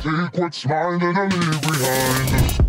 Take what's mine and I'll leave behind.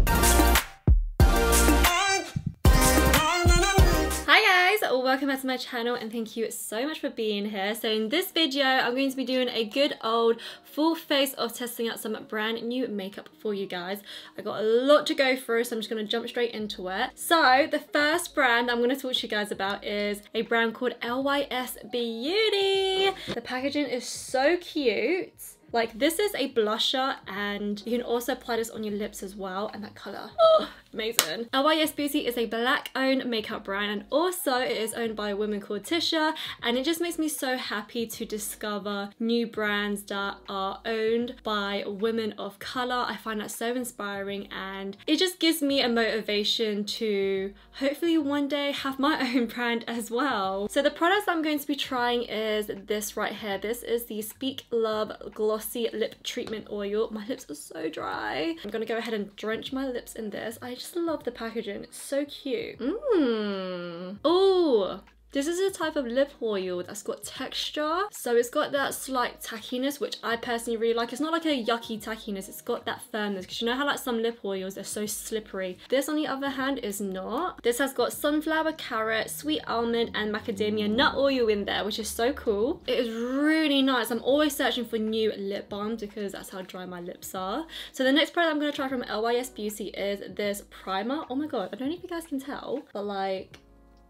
Hi guys, welcome back to my channel and thank you so much for being here. So in this video, I'm going to be doing a good old full face of testing out some brand new makeup for you guys. I got a lot to go through, so I'm just going to jump straight into it. So the first brand I'm going to talk to you guys about is a brand called LYS Beauty. The packaging is so cute. Like this is a blusher and you can also apply this on your lips as well and that colour, oh, amazing. LYS Beauty is a black owned makeup brand and also it is owned by a woman called Tisha and it just makes me so happy to discover new brands that are owned by women of colour. I find that so inspiring and it just gives me a motivation to hopefully one day have my own brand as well. So the products I'm going to be trying is this right here. This is the Speak Love glossy lip treatment oil. My lips are so dry. I'm gonna go ahead and drench my lips in this. I just love the packaging. It's so cute. Mmm. Oh, this is a type of lip oil that's got texture. So it's got that slight tackiness, which I personally really like. It's not like a yucky tackiness, it's got that firmness. Because you know how like some lip oils, are so slippery. This on the other hand is not. This has got sunflower, carrot, sweet almond, and macadamia nut oil in there, which is so cool. It is really nice. I'm always searching for new lip balms because that's how dry my lips are. So the next product I'm going to try from LYS Beauty is this primer. Oh my god, I don't know if you guys can tell, but like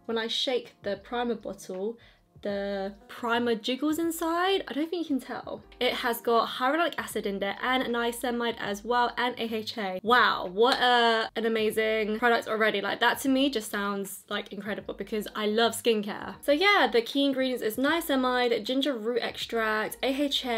when I shake the primer bottle, the primer jiggles inside. I don't think you can tell. It has got hyaluronic acid in there and niacinamide as well and AHA. Wow, what a, an amazing product already. Like that to me just sounds like incredible because I love skincare. So yeah, the key ingredients is niacinamide, ginger root extract, AHA,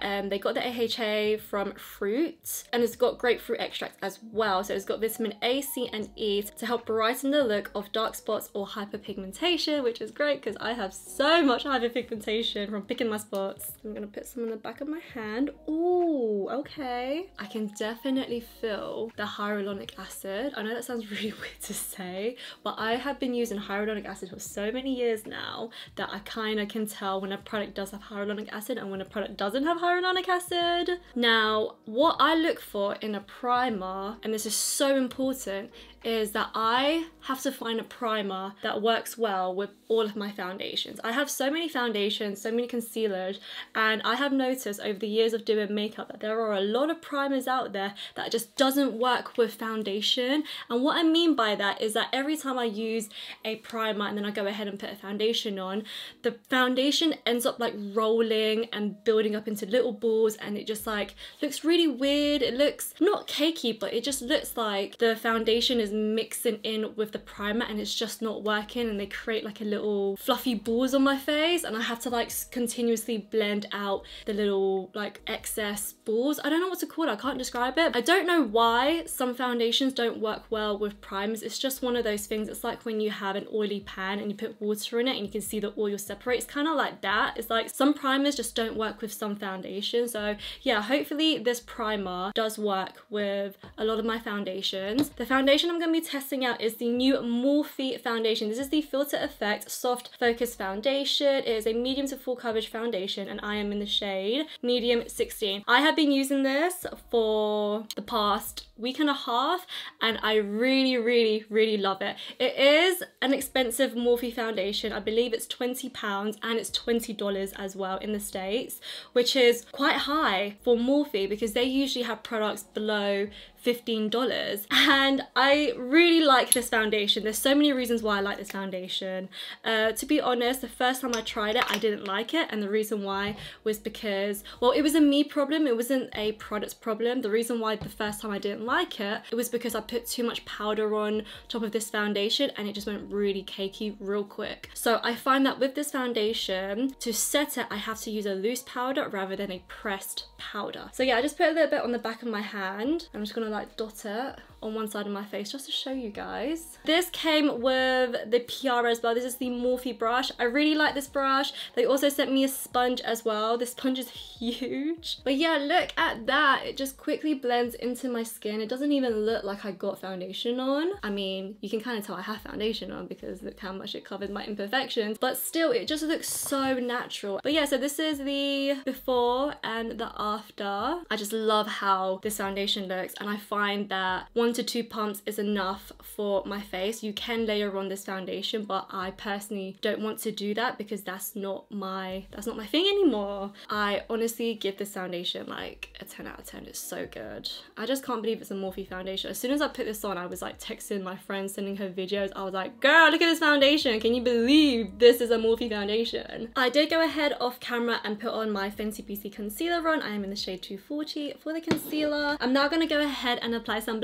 and um, they got the AHA from fruit and it's got grapefruit extract as well. So it's got vitamin A, C and E to help brighten the look of dark spots or hyperpigmentation, which is great because I have much hyperpigmentation from picking my spots. I'm gonna put some in the back of my hand. Ooh, okay. I can definitely feel the hyaluronic acid. I know that sounds really weird to say, but I have been using hyaluronic acid for so many years now that I kind of can tell when a product does have hyaluronic acid and when a product doesn't have hyaluronic acid. Now, what I look for in a primer, and this is so important, is that I have to find a primer that works well with all of my foundations. I have so many foundations, so many concealers, and I have noticed over the years of doing makeup that there are a lot of primers out there that just doesn't work with foundation. And what I mean by that is that every time I use a primer and then I go ahead and put a foundation on, the foundation ends up like rolling and building up into little balls and it just like looks really weird. It looks not cakey, but it just looks like the foundation is mixing in with the primer and it's just not working and they create like a little fluffy balls on my face and I have to like continuously blend out the little like excess balls. I don't know what to call it, I can't describe it. I don't know why some foundations don't work well with primers. It's just one of those things. It's like when you have an oily pan and you put water in it and you can see the oil separate. It's kind of like that. It's like some primers just don't work with some foundations. So yeah, hopefully this primer does work with a lot of my foundations. The foundation I'm I'm going to be testing out is the new Morphe foundation. This is the Filter Effect Soft Focus Foundation. It is a medium to full coverage foundation and I am in the shade medium 16. I have been using this for the past week and a half and I really really really love it. It is an expensive Morphe foundation. I believe it's 20 pounds and it's $20 as well in the States which is quite high for Morphe because they usually have products below $15 and I really like this foundation. There's so many reasons why I like this foundation. Uh, to be honest the first time I tried it I didn't like it. And the reason why was because well it was a me problem. It wasn't a product problem. The reason why the first time I didn't like it it was because I put too much powder on top of this foundation and it just went really cakey real quick. So I find that with this foundation to set it I have to use a loose powder rather than a pressed powder. So yeah I just put a little bit on the back of my hand. I'm just gonna like dot it on one side of my face just to show you guys. This came with the PR as well. This is the Morphe brush. I really like this brush. They also sent me a sponge as well. This sponge is huge. But yeah, look at at that, it just quickly blends into my skin. It doesn't even look like I got foundation on. I mean, you can kind of tell I have foundation on because look how much it covers my imperfections, but still it just looks so natural. But yeah, so this is the before and the after. I just love how this foundation looks and I find that one to two pumps is enough for my face. You can layer on this foundation, but I personally don't want to do that because that's not my that's not my thing anymore. I honestly give this foundation like a 10 out of 10. It's so good. I just can't believe it's a Morphe foundation. As soon as I put this on, I was like texting my friend, sending her videos. I was like, girl, look at this foundation. Can you believe this is a Morphe foundation? I did go ahead off camera and put on my Fenty Beauty concealer on. I am in the shade 240 for the concealer. I'm now gonna go ahead and apply some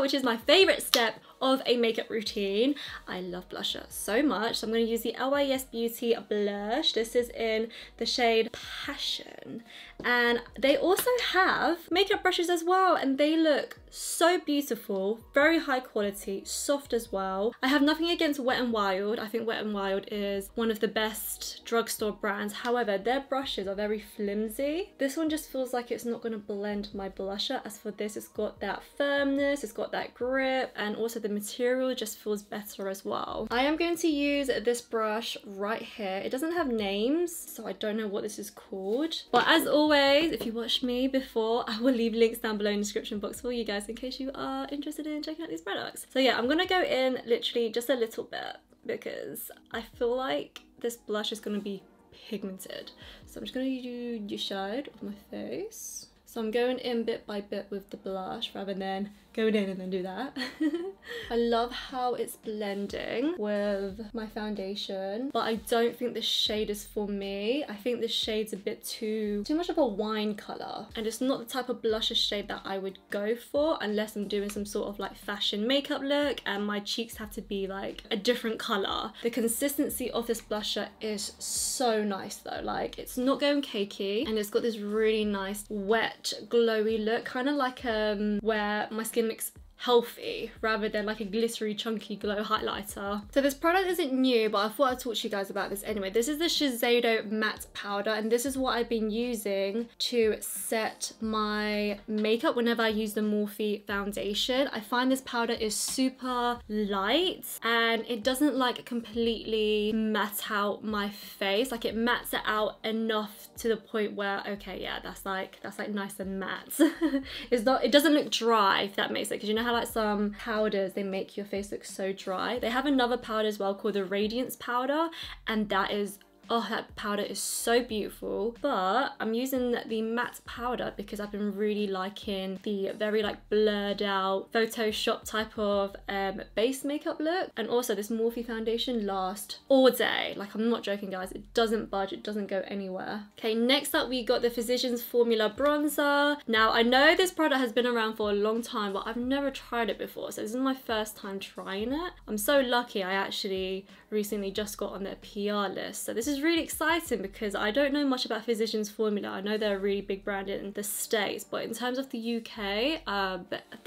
which is my favorite step of a makeup routine. I love blusher so much. So I'm going to use the LYS Beauty blush. This is in the shade Passion. And they also have makeup brushes as well and they look so beautiful, very high quality, soft as well. I have nothing against Wet n Wild. I think Wet n Wild is one of the best drugstore brands. However, their brushes are very flimsy. This one just feels like it's not going to blend my blusher. As for this, it's got that firmness, it's got that grip, and also the material just feels better as well. I am going to use this brush right here. It doesn't have names, so I don't know what this is called. But as always, if you watched me before, I will leave links down below in the description box for you guys in case you are interested in checking out these products. So yeah, I'm gonna go in literally just a little bit because I feel like this blush is gonna be pigmented. So I'm just gonna do the shade of my face. So I'm going in bit by bit with the blush rather than going in and then do that. I love how it's blending with my foundation, but I don't think this shade is for me. I think this shade's a bit too, too much of a wine color. And it's not the type of blusher shade that I would go for unless I'm doing some sort of like fashion makeup look and my cheeks have to be like a different color. The consistency of this blusher is so nice though. Like it's not going cakey and it's got this really nice wet glowy look, kind of like um where my skin looks healthy rather than like a glittery chunky glow highlighter. So this product isn't new but I thought I'd talk to you guys about this anyway. This is the Shiseido matte powder and this is what I've been using to set my makeup whenever I use the Morphe foundation. I find this powder is super light and it doesn't like completely matte out my face like it mattes it out enough to the point where okay yeah that's like that's like nice and matte. it's not it doesn't look dry if that makes sense because you know like some powders. They make your face look so dry. They have another powder as well called the radiance powder and that is Oh, that powder is so beautiful. But I'm using the matte powder because I've been really liking the very like blurred out Photoshop type of um, base makeup look. And also this Morphe foundation lasts all day. Like I'm not joking guys, it doesn't budge, it doesn't go anywhere. Okay, next up we got the Physicians Formula Bronzer. Now I know this product has been around for a long time, but I've never tried it before. So this is my first time trying it. I'm so lucky I actually recently just got on their PR list. So this is really exciting because I don't know much about Physicians Formula. I know they're a really big brand in the States, but in terms of the UK, uh,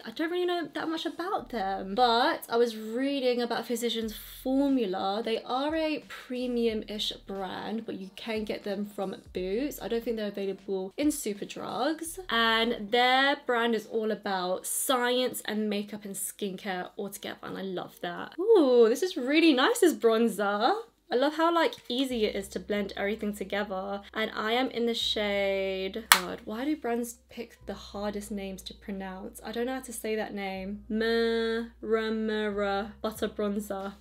I don't really know that much about them. But I was reading about Physicians Formula. They are a premium-ish brand, but you can get them from Boots. I don't think they're available in Superdrugs. And their brand is all about science and makeup and skincare all together, and I love that. Ooh, this is really nice, this bronzer. I love how like easy it is to blend everything together. And I am in the shade, God, why do brands pick the hardest names to pronounce? I don't know how to say that name. Mura Butter Bronzer.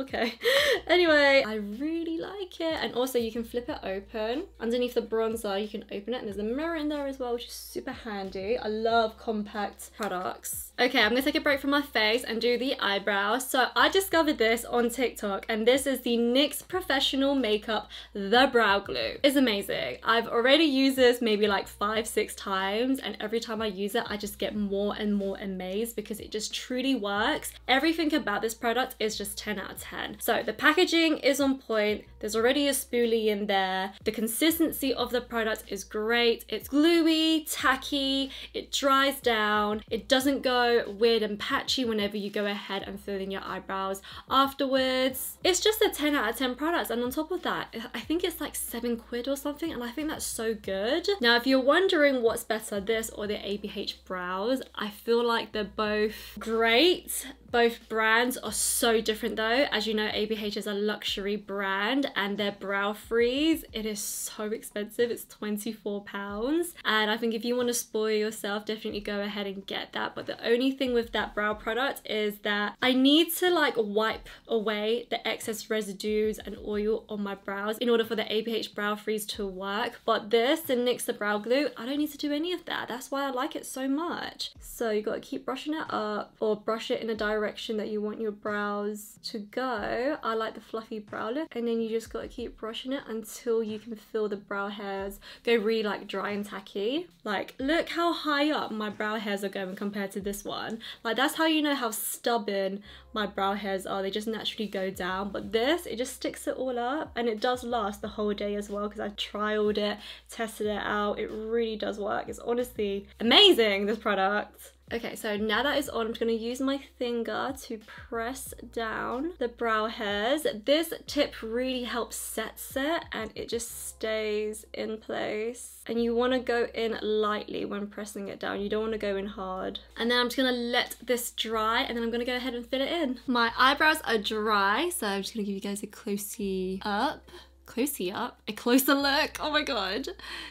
Okay. anyway, I really like it. And also you can flip it open. Underneath the bronzer, you can open it and there's a mirror in there as well, which is super handy. I love compact products. Okay, I'm gonna take a break from my face and do the eyebrows. So I discovered this on TikTok and this is the NYX Professional Makeup The Brow Glue. It's amazing. I've already used this maybe like five, six times and every time I use it, I just get more and more amazed because it just truly works. Everything about this product is just 10 out of 10. So the packaging is on point. There's already a spoolie in there. The consistency of the product is great. It's gluey, tacky, it dries down. It doesn't go weird and patchy whenever you go ahead and fill in your eyebrows afterwards. It's just a 10 out of 10 product. And on top of that, I think it's like seven quid or something. And I think that's so good. Now, if you're wondering what's better, this or the ABH brows, I feel like they're both great. Both brands are so different though. As you know, ABH is a luxury brand and their brow freeze, it is so expensive. It's 24 pounds. And I think if you want to spoil yourself, definitely go ahead and get that. But the only thing with that brow product is that I need to like wipe away the excess residues and oil on my brows in order for the ABH brow freeze to work. But this, the NYX the brow glue, I don't need to do any of that. That's why I like it so much. So you got to keep brushing it up or brush it in a direction that you want your brows to go. I like the fluffy brow look and then you just got to keep brushing it until you can feel the brow hairs go really like dry and tacky. Like look how high up my brow hairs are going compared to this one. Like that's how you know how stubborn my brow hairs are. They just naturally go down. But this, it just sticks it all up and it does last the whole day as well because I trialed it, tested it out. It really does work. It's honestly amazing, this product. Okay, so now that is on, I'm gonna use my finger to press down the brow hairs. This tip really helps set set and it just stays in place. And you wanna go in lightly when pressing it down. You don't wanna go in hard. And then I'm just gonna let this dry and then I'm gonna go ahead and fill it in. My eyebrows are dry, so I'm just gonna give you guys a closey up closey up, a closer look. Oh my god.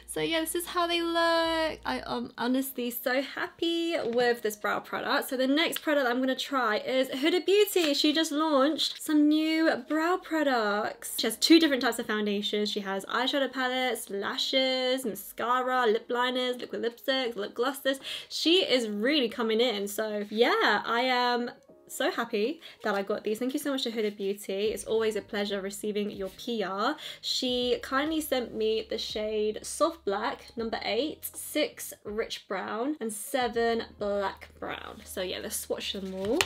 So yeah, this is how they look. I am honestly so happy with this brow product. So the next product I'm gonna try is Huda Beauty. She just launched some new brow products. She has two different types of foundations. She has eyeshadow palettes, lashes, mascara, lip liners, liquid lipsticks, lip glosses. She is really coming in. So yeah, I am so happy that I got these. Thank you so much to Huda Beauty. It's always a pleasure receiving your PR. She kindly sent me the shade Soft Black, number 8, 6 Rich Brown, and 7 Black Brown. So yeah, let's swatch them all.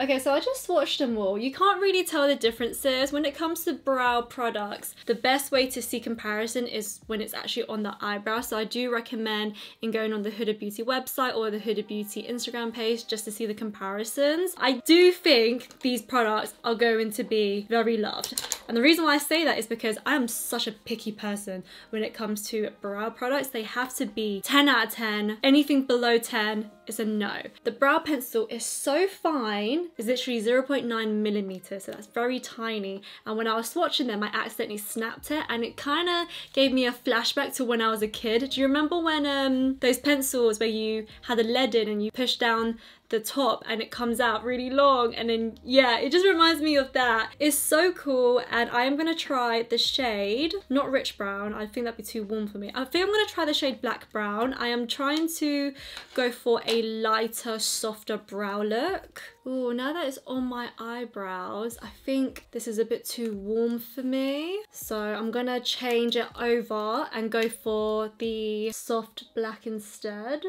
Okay, so I just swatched them all. You can't really tell the differences. When it comes to brow products, the best way to see comparison is when it's actually on the eyebrow. So I do recommend in going on the Huda Beauty website or the Huda Beauty Instagram page just to see the comparisons. I do think these products are going to be very loved. And the reason why I say that is because I am such a picky person when it comes to brow products. They have to be 10 out of 10. Anything below 10 is a no. The brow pencil is so fine, it's literally 0.9 millimeters, so that's very tiny. And when I was swatching them, I accidentally snapped it and it kind of gave me a flashback to when I was a kid. Do you remember when um, those pencils where you had the lead in and you push down the top and it comes out really long. And then yeah it just reminds me of that. It's so cool. And I am gonna try the shade not rich brown. I think that'd be too warm for me. I think I'm gonna try the shade black brown. I am trying to go for a lighter softer brow look. Oh, now that it's on my eyebrows, I think this is a bit too warm for me. So I'm gonna change it over and go for the soft black instead.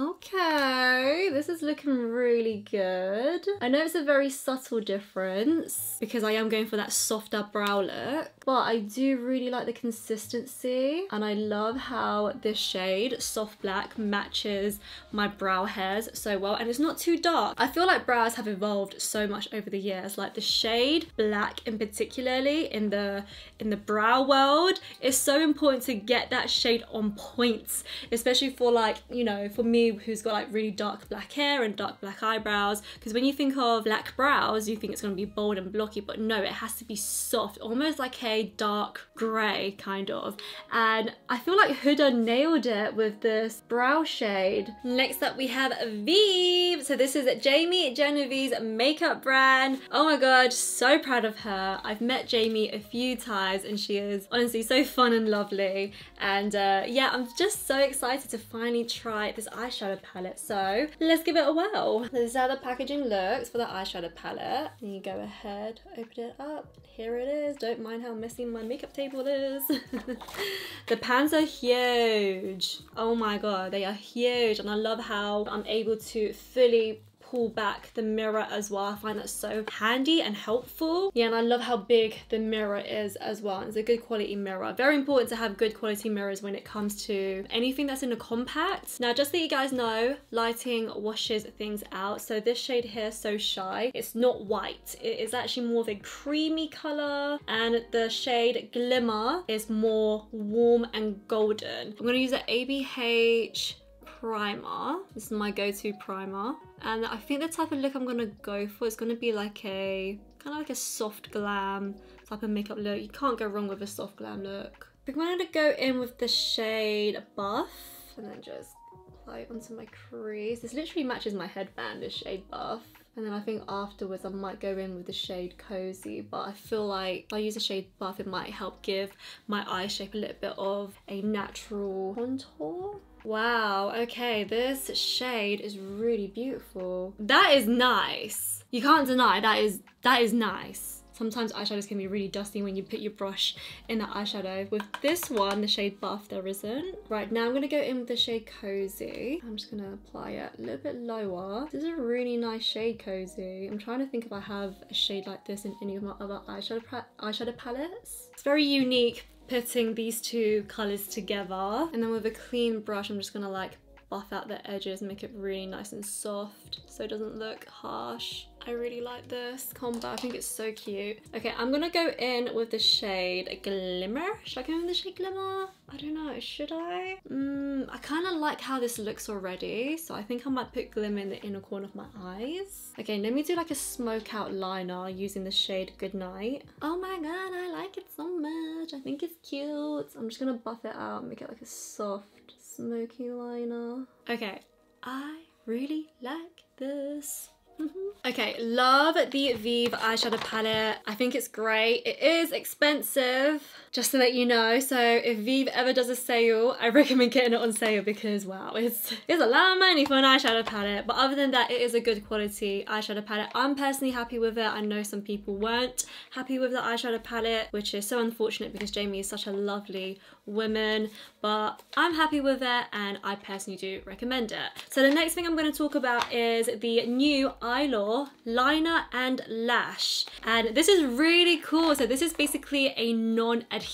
Okay, this is looking really good. I know it's a very subtle difference because I am going for that softer brow look, but I do really like the consistency and I love how this shade, soft black, matches my brow hairs so well and it's not too dark. I feel like brows have evolved so much over the years, like the shade black in particularly in the in the brow world, it's so important to get that shade on points, especially for like, you know, for me who's got like really dark black hair and dark black eyebrows because when you think of black brows you think it's going to be bold and blocky but no it has to be soft almost like a dark grey kind of and I feel like Huda nailed it with this brow shade. Next up we have Vieve so this is Jamie Genevieve's makeup brand. Oh my god so proud of her. I've met Jamie a few times and she is honestly so fun and lovely and uh, yeah I'm just so excited to finally try this eyeshadow eyeshadow palette. So let's give it a whirl. This is how the packaging looks for the eyeshadow palette. And you go ahead, open it up. Here it is. Don't mind how messy my makeup table is. the pans are huge. Oh my god, they are huge. And I love how I'm able to fully pull back the mirror as well. I find that so handy and helpful. Yeah, and I love how big the mirror is as well. It's a good quality mirror. Very important to have good quality mirrors when it comes to anything that's in a compact. Now, just so you guys know, lighting washes things out. So this shade here, So Shy, it's not white. It is actually more of a creamy color and the shade Glimmer is more warm and golden. I'm gonna use an ABH primer. This is my go-to primer. And I think the type of look I'm gonna go for is gonna be like a, kind of like a soft glam type of makeup look. You can't go wrong with a soft glam look. I'm gonna go in with the shade Buff and then just apply it onto my crease. This literally matches my headband, this shade Buff. And then I think afterwards I might go in with the shade Cozy, but I feel like if I use a shade Buff, it might help give my eye shape a little bit of a natural contour. Wow, okay, this shade is really beautiful. That is nice. You can't deny that is that is nice. Sometimes eyeshadows can be really dusty when you put your brush in the eyeshadow. With this one, the shade Buff, there isn't. Right, now I'm to go in with the shade Cozy. I'm just to apply it a little bit lower. This is a really nice shade, Cozy. I'm trying to think if I have a shade like this in any of my other eyeshadow, eyeshadow palettes. It's very unique putting these two colours together. And then with a clean brush, I'm just to like buff out the edges, and make it really nice and soft so it doesn't look harsh. I really like this combo. I think it's so cute. Okay, I'm gonna go in with the shade Glimmer. Should I go in with the shade Glimmer? I don't know, should I? Mm, I kind of like how this looks already, so I think I might put Glimmer in the inner corner of my eyes. Okay, let me do like a smoke out liner using the shade Goodnight. Oh my god, I like it so much. I think it's cute. I'm just gonna buff it out, make it like a soft smoky liner. Okay, I really like this. Mm-hmm. okay, love the Vieve eyeshadow palette. I think it's great. It is expensive, just to let you know. So if Vieve ever does a sale, I recommend getting it on sale because wow, it's, it's a lot of money for an eyeshadow palette. But other than that, it is a good quality eyeshadow palette. I'm personally happy with it. I know some people weren't happy with the eyeshadow palette, which is so unfortunate because Jamie is such a lovely woman, but I'm happy with it and I personally do recommend it. So the next thing I'm going to talk about is the new Eylure liner and lash. And this is really cool. So this is basically a non-adhesive,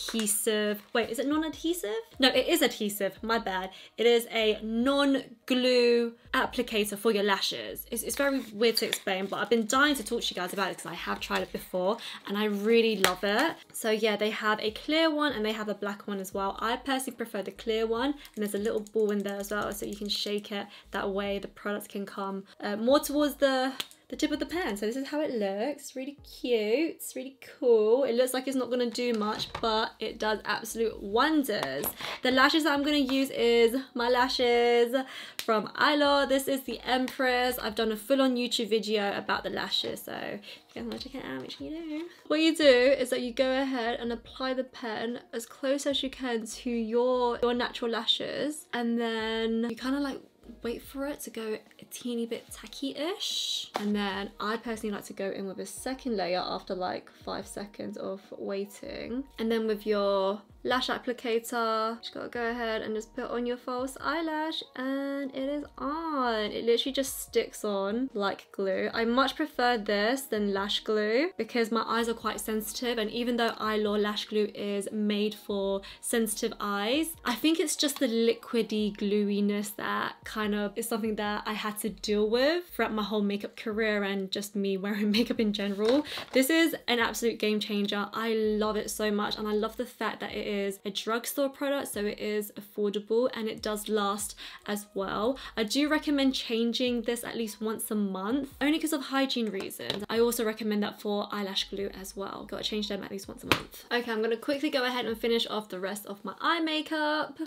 wait, is it non-adhesive? No, it is adhesive, my bad. It is a non-glue applicator for your lashes. It's, it's very weird to explain, but I've been dying to talk to you guys about it because I have tried it before and I really love it. So yeah, they have a clear one and they have a black one as well. I personally prefer the clear one and there's a little ball in there as well so you can shake it. That way the product can come uh, more towards the the tip of the pen. So this is how it looks. Really cute. It's really cool. It looks like it's not to do much, but it does absolute wonders. The lashes that I'm to use is my lashes from Eylure. This is the Empress. I've done a full-on YouTube video about the lashes, so if you guys want to check it out, make sure you do. What you do is that you go ahead and apply the pen as close as you can to your, your natural lashes, and then you kind of like wait for it to go a teeny bit tacky-ish. And then I personally like to go in with a second layer after like five seconds of waiting. And then with your lash applicator. Just gotta go ahead and just put on your false eyelash and it is on. It literally just sticks on like glue. I much prefer this than lash glue because my eyes are quite sensitive and even though Eylure lash glue is made for sensitive eyes, I think it's just the liquidy gluiness that kind of is something that I had to deal with throughout my whole makeup career and just me wearing makeup in general. This is an absolute game changer. I love it so much and I love the fact that it is a drugstore product, so it is affordable and it does last as well. I do recommend changing this at least once a month, only because of hygiene reasons. I also recommend that for eyelash glue as well. Gotta change them at least once a month. Okay, I'm gonna quickly go ahead and finish off the rest of my eye makeup.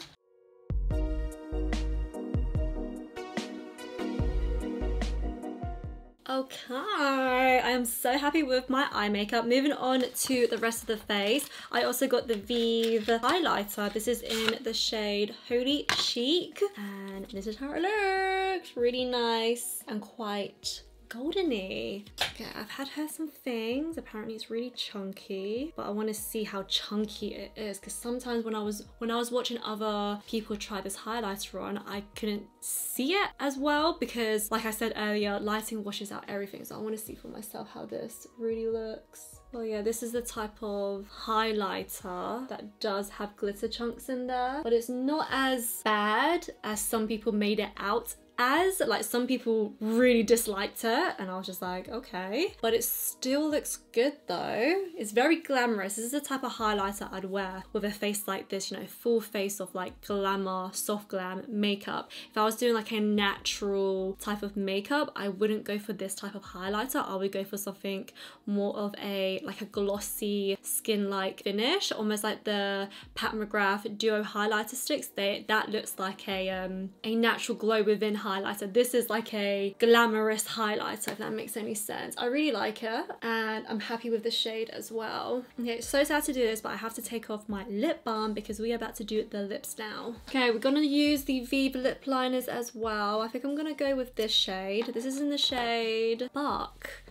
Okay, I am so happy with my eye makeup. Moving on to the rest of the face, I also got the Vieve highlighter. This is in the shade Holy Chic, and this is how it looks. Really nice and quite goldeny. Okay, I've had her some things. Apparently it's really chunky, but I want to see how chunky it is because sometimes when I was when I was watching other people try this highlighter on, I couldn't see it as well because like I said earlier, lighting washes out everything. So I want to see for myself how this really looks. Oh yeah, this is the type of highlighter that does have glitter chunks in there, but it's not as bad as some people made it out as like some people really disliked it and I was just like okay. But it still looks good though. It's very glamorous. This is the type of highlighter I'd wear with a face like this you know full face of like glamour soft glam makeup. If I was doing like a natural type of makeup I wouldn't go for this type of highlighter. I would go for something more of a like a glossy skin like finish almost like the Pat McGrath duo highlighter sticks. They that looks like a um a natural glow within highlighter. This is like a glamorous highlighter, if that makes any sense. I really like it and I'm happy with the shade as well. Okay, so sad to do this, but I have to take off my lip balm because we are about to do the lips now. Okay, we're gonna use the Vieve lip liners as well. I think I'm gonna go with this shade. This is in the shade Bark.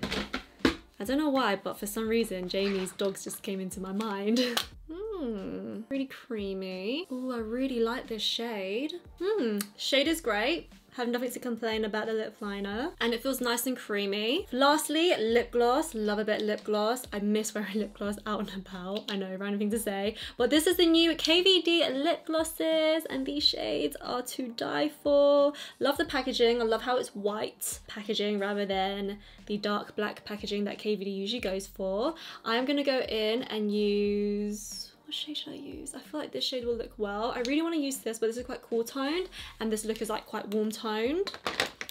I don't know why, but for some reason, Jamie's dogs just came into my mind. Hmm, really creamy. Oh, I really like this shade. Hmm, shade is great have nothing to complain about the lip liner and it feels nice and creamy. Lastly, lip gloss. Love a bit lip gloss. I miss wearing lip gloss out and about. I know, random thing to say. But this is the new KVD lip glosses and these shades are to die for. Love the packaging. I love how it's white packaging rather than the dark black packaging that KVD usually goes for. I'm to go in and use what shade should I use? I feel like this shade will look well. I really want to use this, but this is quite cool toned and this look is like quite warm toned.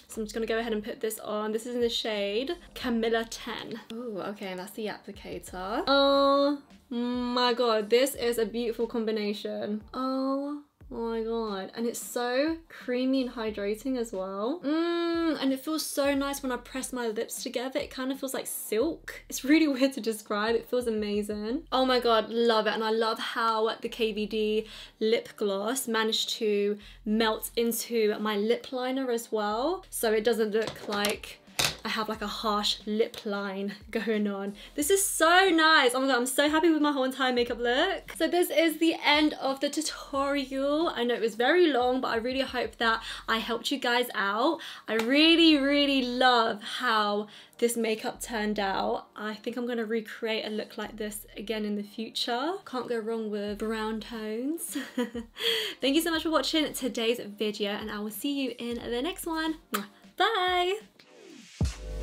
So I'm just gonna go ahead and put this on. This is in the shade Camilla 10. Oh, okay, and that's the applicator. Oh my god, this is a beautiful combination. Oh Oh my god. And it's so creamy and hydrating as well. Mmm, and it feels so nice when I press my lips together. It kind of feels like silk. It's really weird to describe. It feels amazing. Oh my god, love it. And I love how the KVD lip gloss managed to melt into my lip liner as well. So it doesn't look like I have like a harsh lip line going on. This is so nice. Oh my god, I'm so happy with my whole entire makeup look. So this is the end of the tutorial. I know it was very long, but I really hope that I helped you guys out. I really, really love how this makeup turned out. I think I'm gonna recreate a look like this again in the future. Can't go wrong with brown tones. Thank you so much for watching today's video and I will see you in the next one. Bye!